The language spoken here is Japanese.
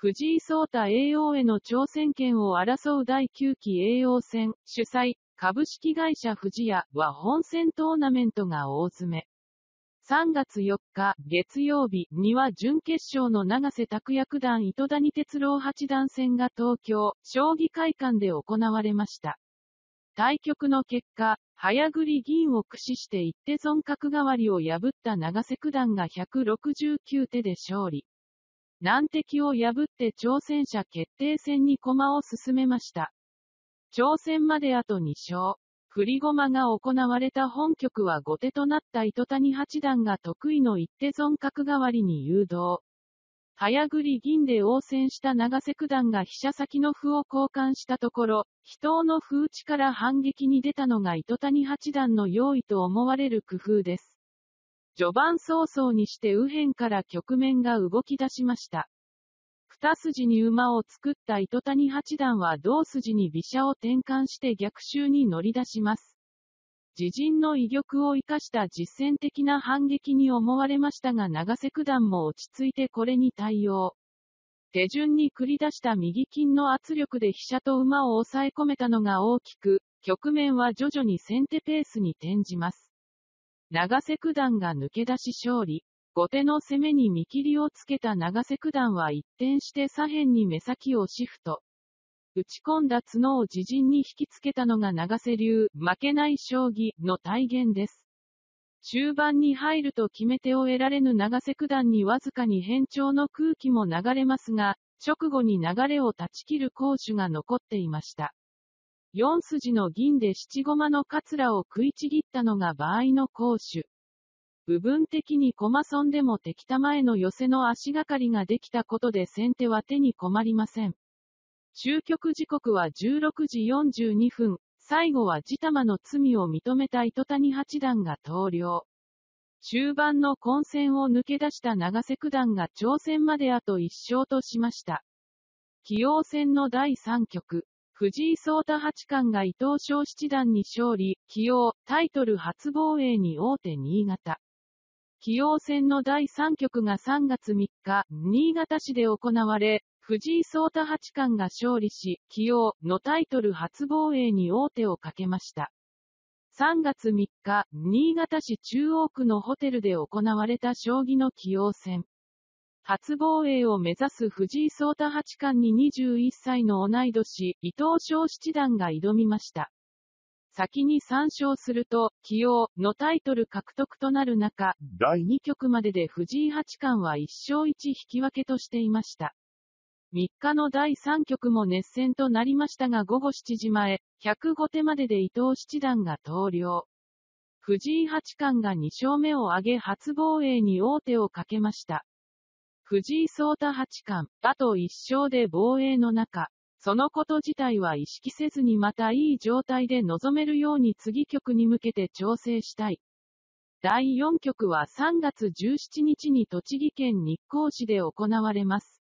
藤井聡太栄養への挑戦権を争う第9期栄養戦、主催、株式会社富士屋は本戦トーナメントが大詰め。3月4日、月曜日には準決勝の長瀬拓也九段糸谷哲郎八段戦が東京、将棋会館で行われました。対局の結果、早繰り銀を駆使して一手損角代わりを破った長瀬九段が169手で勝利。難敵を破って挑戦者決定戦に駒を進めました。挑戦まであと2勝。振り駒が行われた本局は後手となった糸谷八段が得意の一手損角代わりに誘導。早繰り銀で応戦した長瀬九段が飛車先の歩を交換したところ、人の歩打ちから反撃に出たのが糸谷八段の用意と思われる工夫です。序盤早々にして右辺から局面が動き出しました。二筋に馬を作った糸谷八段は同筋に飛車を転換して逆襲に乗り出します。自陣の威力を生かした実践的な反撃に思われましたが長瀬九段も落ち着いてこれに対応。手順に繰り出した右金の圧力で飛車と馬を抑え込めたのが大きく、局面は徐々に先手ペースに転じます。長瀬九段が抜け出し勝利。後手の攻めに見切りをつけた長瀬九段は一転して左辺に目先をシフト。打ち込んだ角を自陣に引きつけたのが長瀬流、負けない将棋の体現です。中盤に入ると決め手を得られぬ長瀬九段にわずかに変調の空気も流れますが、直後に流れを断ち切る攻守が残っていました。4筋の銀で七駒のカツラを食いちぎったのが場合の攻守。部分的に駒損でも敵玉への寄せの足がかりができたことで先手は手に困りません。終局時刻は16時42分、最後は地玉の罪を認めた糸谷八段が投了。終盤の混戦を抜け出した長瀬九段が挑戦まであと1勝としました。棋王戦の第3局、藤井聡太八冠が伊藤昌七段に勝利、起用、タイトル初防衛に大手新潟。棋王戦の第3局が3月3日、新潟市で行われ、藤井聡太八冠が勝利し、起用のタイトル初防衛に王手をかけました。3月3日、新潟市中央区のホテルで行われた将棋の棋王戦。初防衛を目指す藤井聡太八冠に21歳の同い年、伊藤昌七段が挑みました。先に3勝すると、起用のタイトル獲得となる中、第2局までで藤井八冠は1勝1引き分けとしていました。3日の第3局も熱戦となりましたが午後7時前、105手までで伊藤七段が投了。藤井八冠が2勝目を挙げ初防衛に王手をかけました。藤井聡太八冠、あと一勝で防衛の中、そのこと自体は意識せずにまたいい状態で臨めるように次局に向けて調整したい。第4局は3月17日に栃木県日光市で行われます。